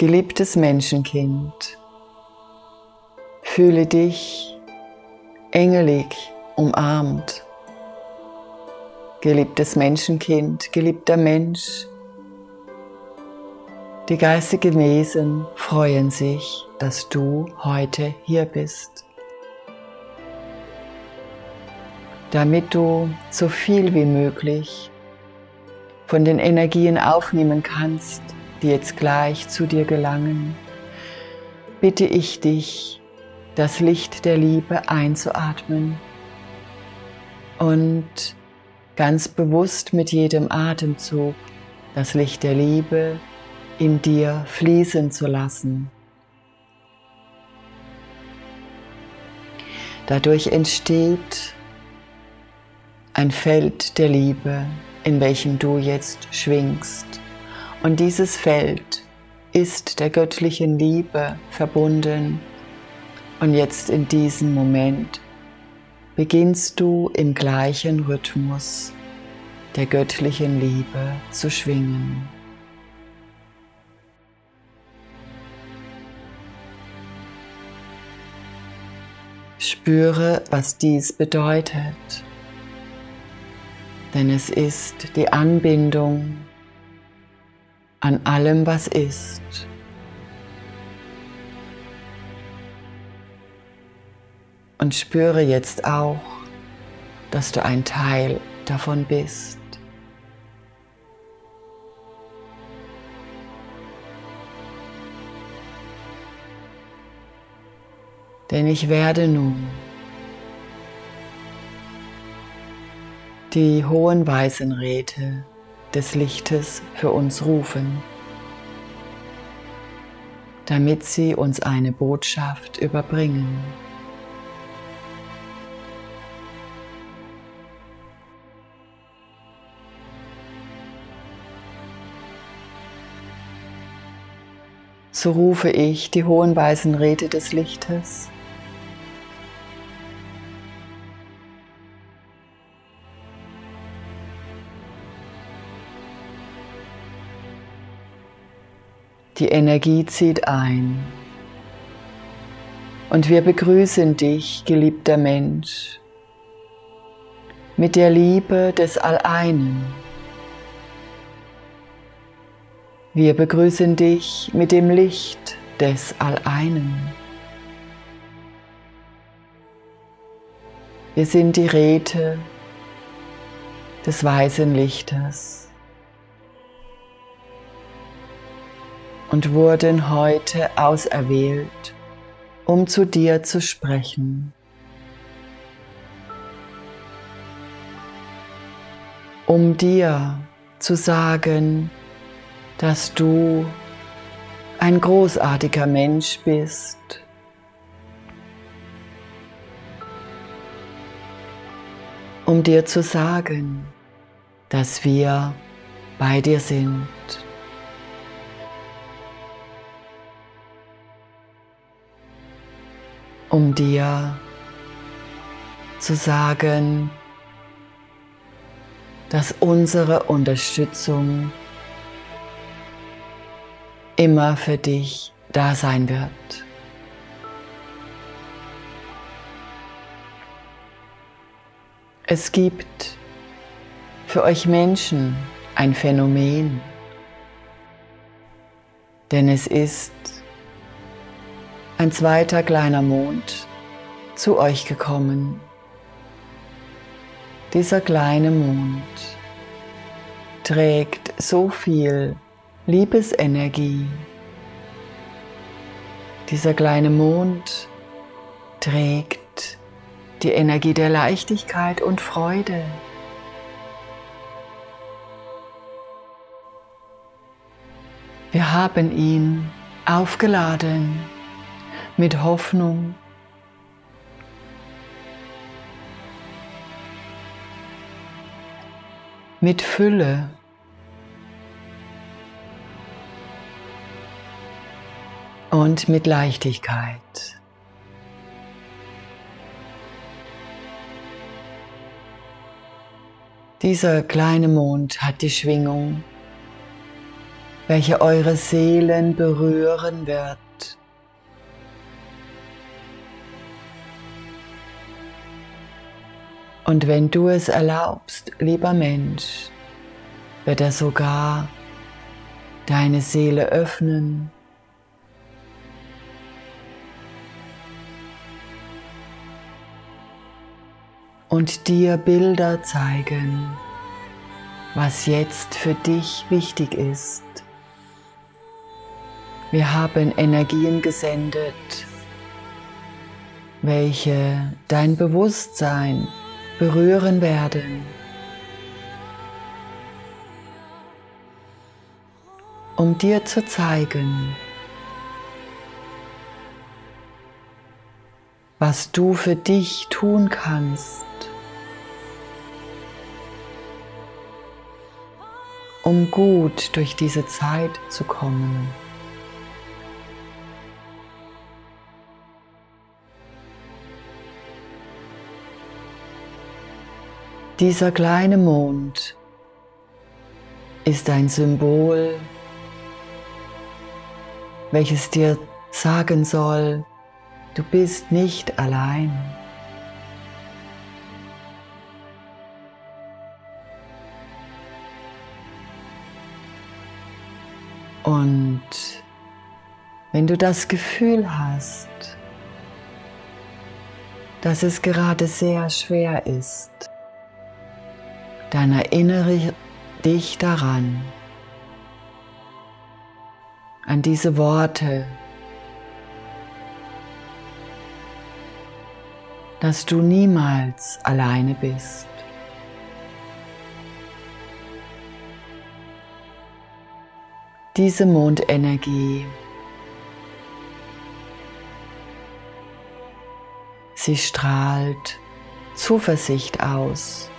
Geliebtes Menschenkind, fühle dich engelig umarmt. Geliebtes Menschenkind, geliebter Mensch, die geistigen Wesen freuen sich, dass du heute hier bist. Damit du so viel wie möglich von den Energien aufnehmen kannst, die jetzt gleich zu dir gelangen, bitte ich dich, das Licht der Liebe einzuatmen und ganz bewusst mit jedem Atemzug das Licht der Liebe in dir fließen zu lassen. Dadurch entsteht ein Feld der Liebe, in welchem du jetzt schwingst. Und dieses Feld ist der göttlichen Liebe verbunden. Und jetzt in diesem Moment beginnst du im gleichen Rhythmus der göttlichen Liebe zu schwingen. Spüre, was dies bedeutet, denn es ist die Anbindung an allem, was ist. Und spüre jetzt auch, dass du ein Teil davon bist. Denn ich werde nun die hohen Weisenräte des Lichtes für uns rufen, damit sie uns eine Botschaft überbringen. So rufe ich die hohen weißen Räte des Lichtes Die Energie zieht ein. Und wir begrüßen dich, geliebter Mensch, mit der Liebe des Alleinen. Wir begrüßen dich mit dem Licht des Alleinen. Wir sind die Räte des weißen Lichtes. Und wurden heute auserwählt, um zu dir zu sprechen. Um dir zu sagen, dass du ein großartiger Mensch bist. Um dir zu sagen, dass wir bei dir sind. Um dir zu sagen, dass unsere Unterstützung immer für dich da sein wird. Es gibt für euch Menschen ein Phänomen, denn es ist ein zweiter kleiner Mond zu euch gekommen. Dieser kleine Mond trägt so viel Liebesenergie. Dieser kleine Mond trägt die Energie der Leichtigkeit und Freude. Wir haben ihn aufgeladen mit Hoffnung. Mit Fülle. Und mit Leichtigkeit. Dieser kleine Mond hat die Schwingung welche eure Seelen berühren wird. Und wenn du es erlaubst, lieber Mensch, wird er sogar deine Seele öffnen und dir Bilder zeigen, was jetzt für dich wichtig ist. Wir haben Energien gesendet, welche dein Bewusstsein berühren werden. um dir zu zeigen, was du für dich tun kannst, um gut durch diese Zeit zu kommen. Dieser kleine Mond ist ein Symbol, welches dir sagen soll, du bist nicht allein. Und wenn du das Gefühl hast, dass es gerade sehr schwer ist, dann erinnere dich daran, an diese Worte, dass du niemals alleine bist. Diese Mondenergie, sie strahlt Zuversicht aus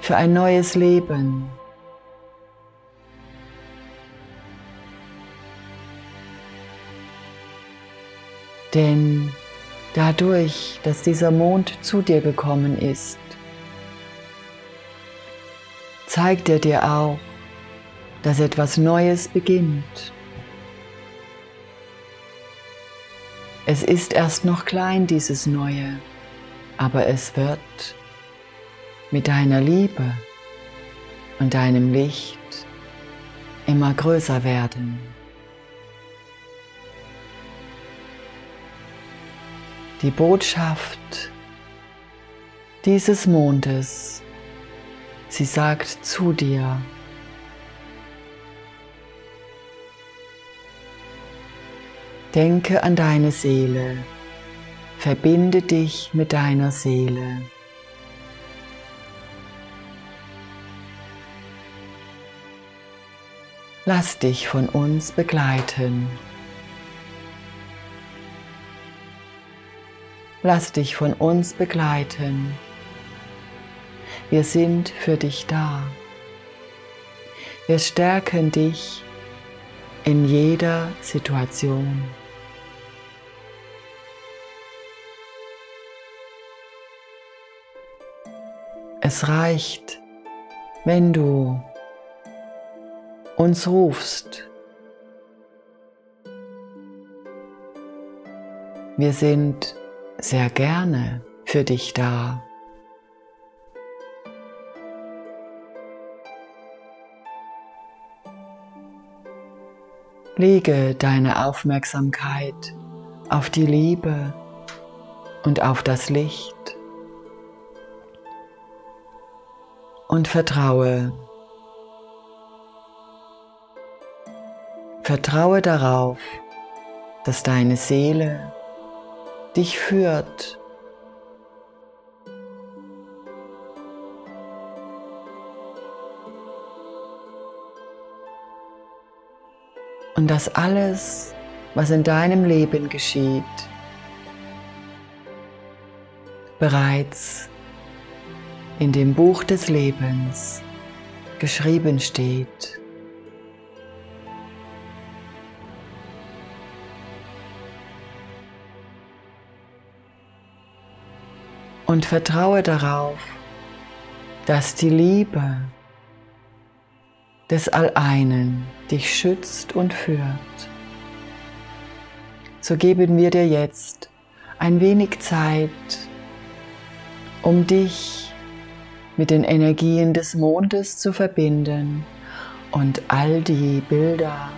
für ein neues Leben. Denn dadurch, dass dieser Mond zu dir gekommen ist, zeigt er dir auch, dass etwas Neues beginnt. Es ist erst noch klein, dieses Neue, aber es wird mit deiner Liebe und deinem Licht immer größer werden. Die Botschaft dieses Mondes, sie sagt zu dir, Denke an deine Seele, verbinde dich mit deiner Seele. Lass dich von uns begleiten. Lass dich von uns begleiten. Wir sind für dich da. Wir stärken dich in jeder Situation. Es reicht, wenn du uns rufst. Wir sind sehr gerne für dich da. Lege deine Aufmerksamkeit auf die Liebe und auf das Licht und vertraue Vertraue darauf, dass deine Seele dich führt. Und dass alles, was in deinem Leben geschieht, bereits in dem Buch des Lebens geschrieben steht. Und vertraue darauf, dass die Liebe, des Alleinen dich schützt und führt. So geben wir dir jetzt ein wenig Zeit, um dich mit den Energien des Mondes zu verbinden und all die Bilder,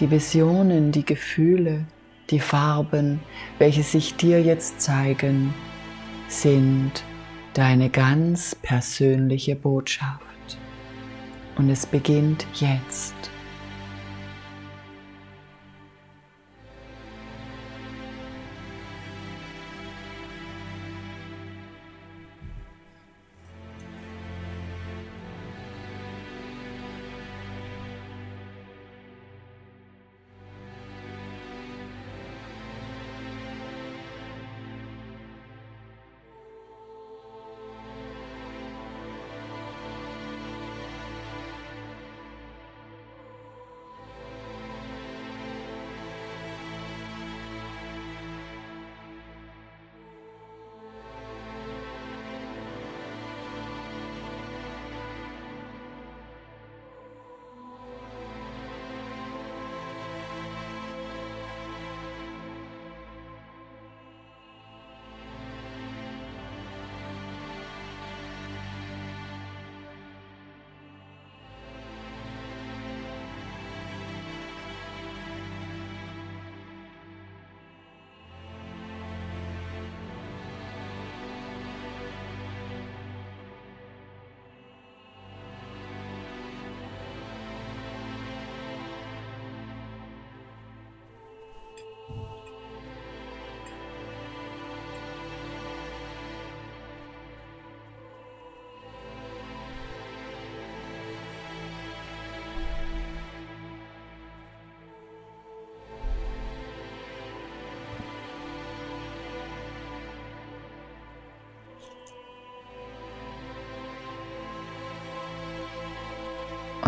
die Visionen, die Gefühle, die Farben, welche sich dir jetzt zeigen, sind deine ganz persönliche Botschaft. Und es beginnt jetzt.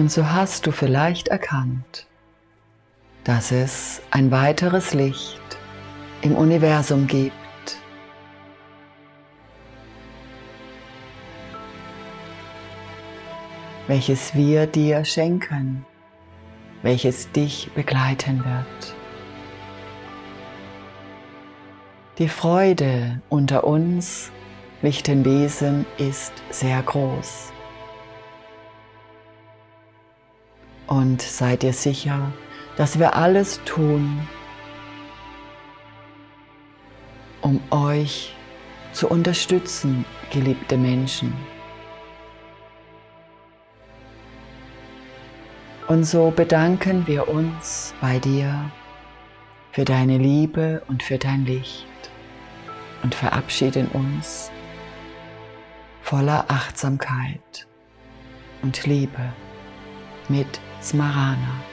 Und so hast du vielleicht erkannt, dass es ein weiteres Licht im Universum gibt, welches wir dir schenken, welches dich begleiten wird. Die Freude unter uns lichten Wesen ist sehr groß. Und seid ihr sicher, dass wir alles tun, um euch zu unterstützen, geliebte Menschen. Und so bedanken wir uns bei dir für deine Liebe und für dein Licht und verabschieden uns voller Achtsamkeit und Liebe mit Smarana.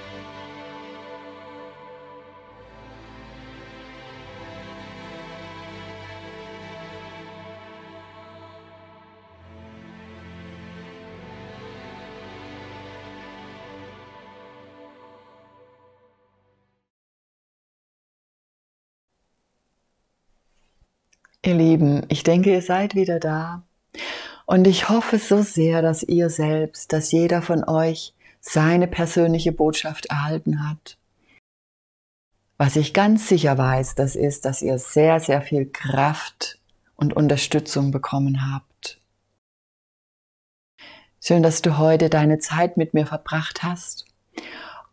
Ihr Lieben, ich denke, ihr seid wieder da. Und ich hoffe so sehr, dass ihr selbst, dass jeder von euch seine persönliche Botschaft erhalten hat. Was ich ganz sicher weiß, das ist, dass ihr sehr, sehr viel Kraft und Unterstützung bekommen habt. Schön, dass du heute deine Zeit mit mir verbracht hast.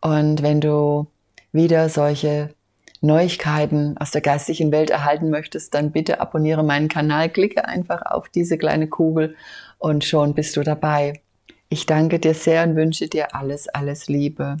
Und wenn du wieder solche Neuigkeiten aus der geistigen Welt erhalten möchtest, dann bitte abonniere meinen Kanal, klicke einfach auf diese kleine Kugel und schon bist du dabei. Ich danke dir sehr und wünsche dir alles, alles Liebe.